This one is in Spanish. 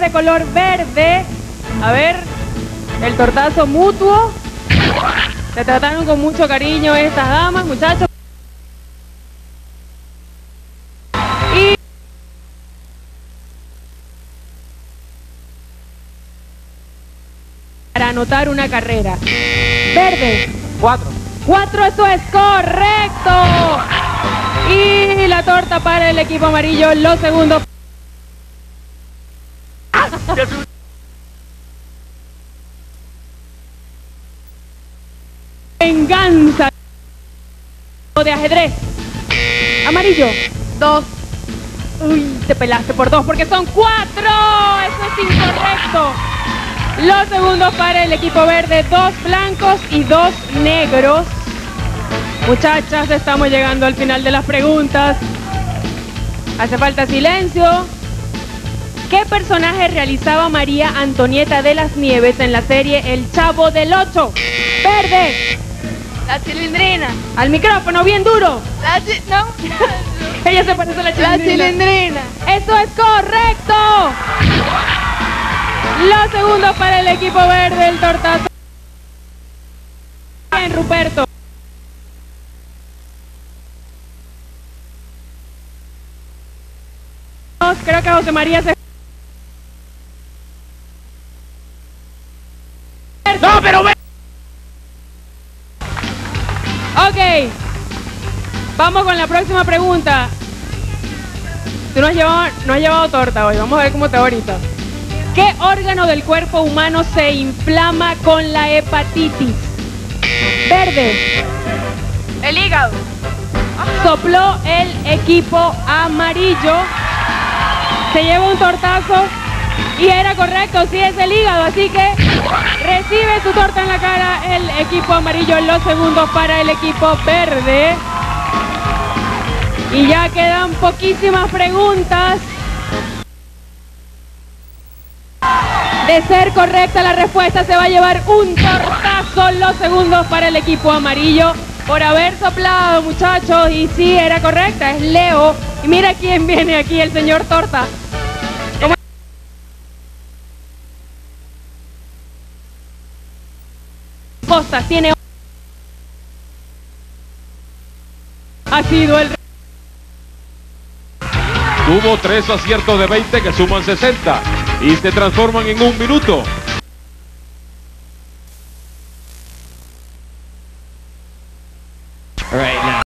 es de color verde. A ver, el tortazo mutuo. Se trataron con mucho cariño estas damas, muchachos. Y para anotar una carrera. Verde. Cuatro. Cuatro, eso es correcto. Y la torta para el equipo amarillo, los segundos. Venganza de ajedrez. Amarillo. Dos. Uy, te pelaste por dos porque son cuatro. Eso es incorrecto. Los segundos para el equipo verde, dos blancos y dos negros. Muchachas, estamos llegando al final de las preguntas. Hace falta silencio. ¿Qué personaje realizaba María Antonieta de las Nieves en la serie El Chavo del Ocho? Verde. La cilindrina. Al micrófono, bien duro. La ci- no. Ella se parece a la La chilindrina. cilindrina. Eso es correcto. Los segundos para el equipo verde, el tortazo. Bien, Ruperto. Creo que José María se... No, pero ve. Ok. Vamos con la próxima pregunta. Tú no has llevado, no has llevado torta hoy. Vamos a ver cómo te va ahorita. ¿Qué órgano del cuerpo humano se inflama con la hepatitis? Verde. El hígado. Sopló el equipo amarillo. Se lleva un tortazo. Y era correcto, sí es el hígado. Así que recibe su torta en la cara el equipo amarillo los segundos para el equipo verde. Y ya quedan poquísimas preguntas. De ser correcta la respuesta se va a llevar un tortazo los segundos para el equipo amarillo por haber soplado muchachos y sí era correcta, es Leo. Y mira quién viene aquí, el señor Torta. costas, tiene... Ha sido el... Tuvo tres aciertos de 20 que suman 60 y se transforman en un minuto. Right now.